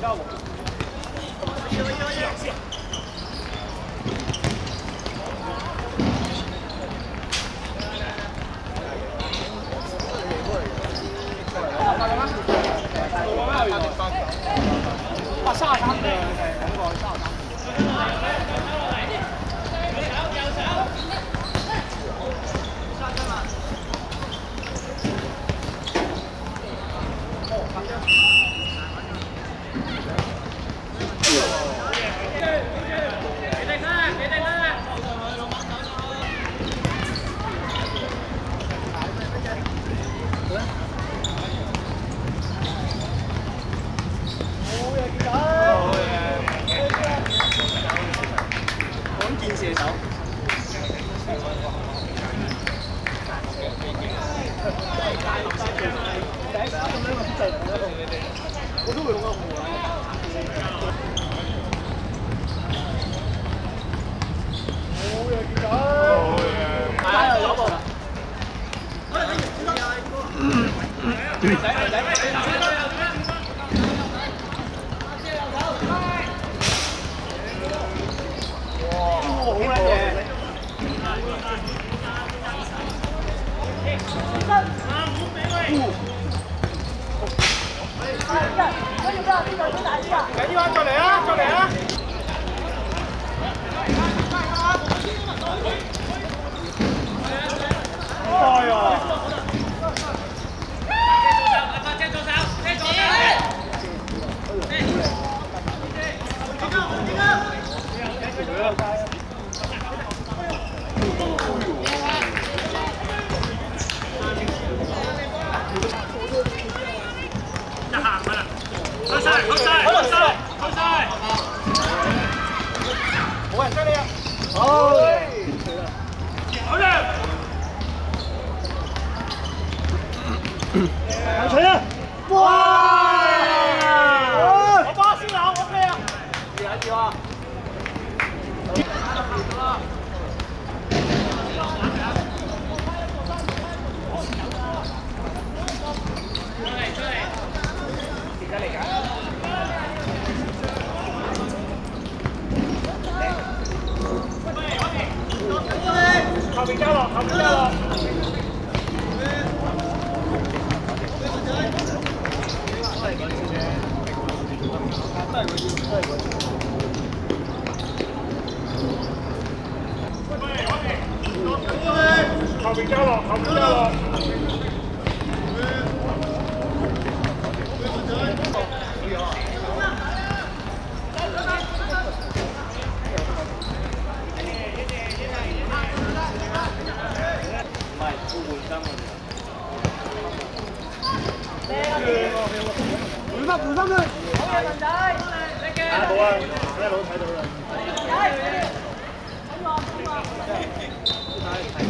到我。我都会弄个壶啊！哦耶，见到！哎呀，老母！来来来来！啊红玫瑰啊不你打一下嗯。好後面交落，後面交落。五分五分佢，好嘅文仔，叻嘅。啊，好啊，一路睇到啦。睇，睇我，睇我。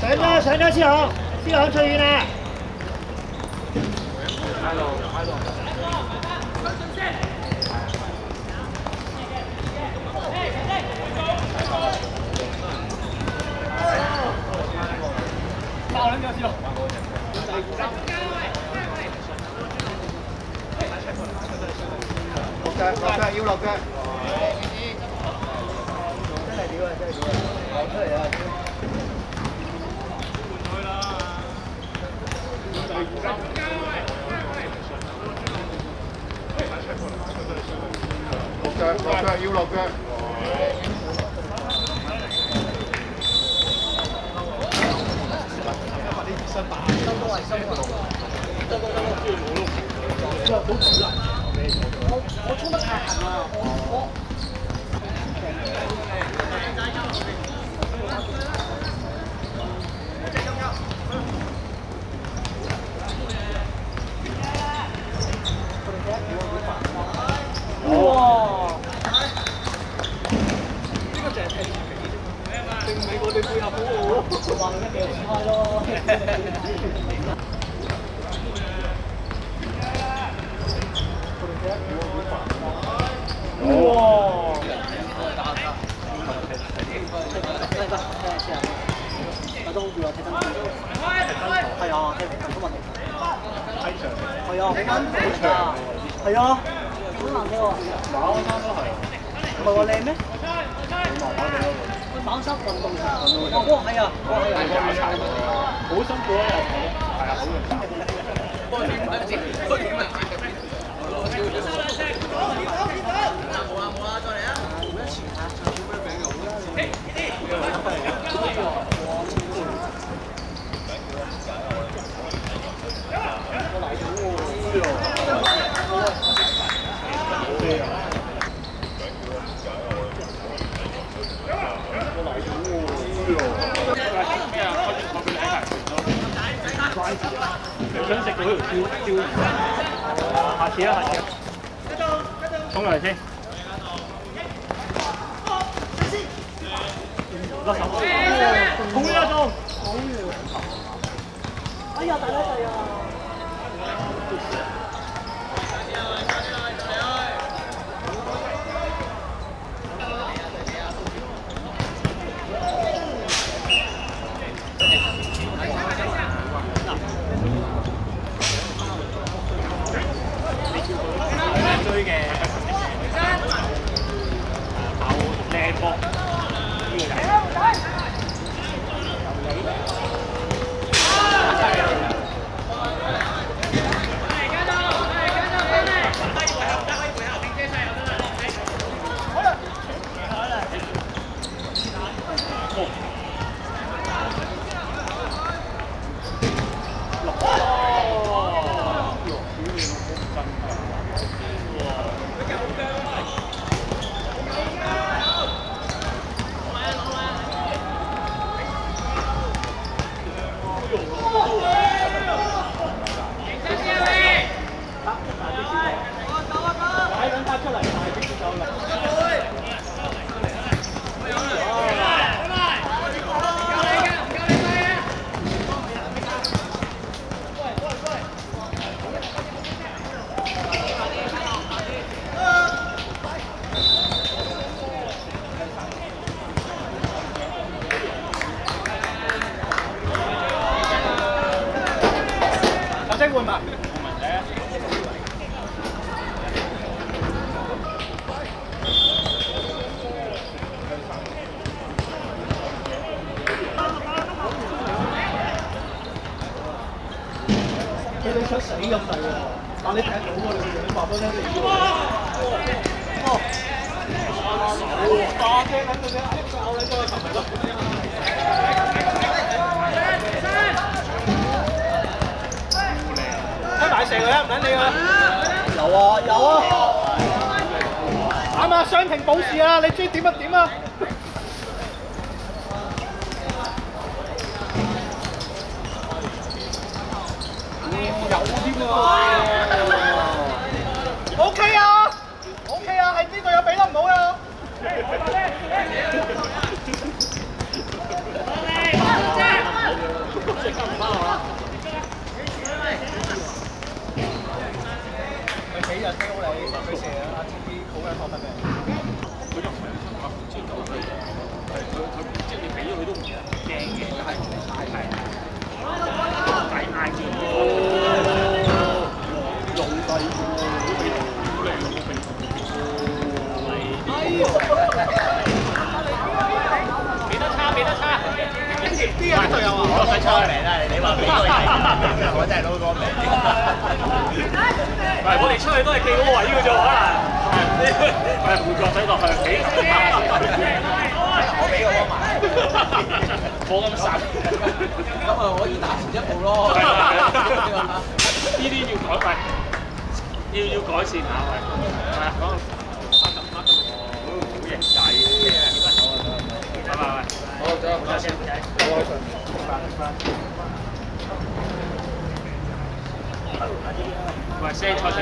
上咗上咗先好，先好最遠啊！快落快落，埋，快！快快，要落嘅。落腳，落腳，要落腳。都好似有踢真啲。係啊，踢人工問題。係啊，好撚好㗎。係啊，好難踢喎。馬鞍山都係，唔係話靚咩？馬鞍山運動場。哦，哇，係啊，哇，係啊。好辛苦啊！係啊，好想食到條椒魚！下次啊，下次啊。沖涼先。甩手。好呀，仲。哎呀，大家仔啊！靚死咁滯喎，但你踢到喎，你個樣話俾我聽你要。哦。打機撚到你，教你都係琴日咯。開大蛇佢啊，唔撚你啊！有啊有啊，啱啊，雙停保時啊，你中意點就點啊！OK 啊，OK 啊，係呢個有俾得唔好啊！佢幾日挑你，佢成日阿 T V 好撚確得嘅。俾得差，俾得差，啲人隊友啊！我使抄名啦，你話俾個人，我真係攞個名。唔係，我哋出去都係記嗰個位嘅啫，可能係換角仔落去幾我俾個波埋。冇咁實。咁啊，可以打前一步咯。係啊係啊呢啲要改，喂，要要改善下喂，係啊，講好型仔嘅，好，走，再見，好開心。喂，聲賽程。